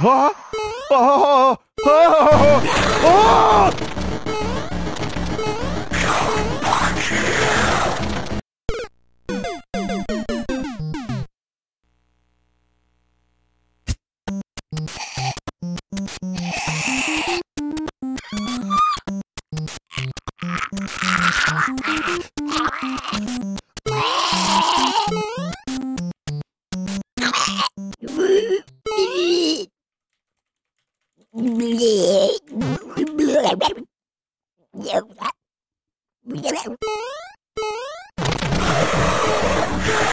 Oh! Oh! Oh! oh, oh, oh. Yeah.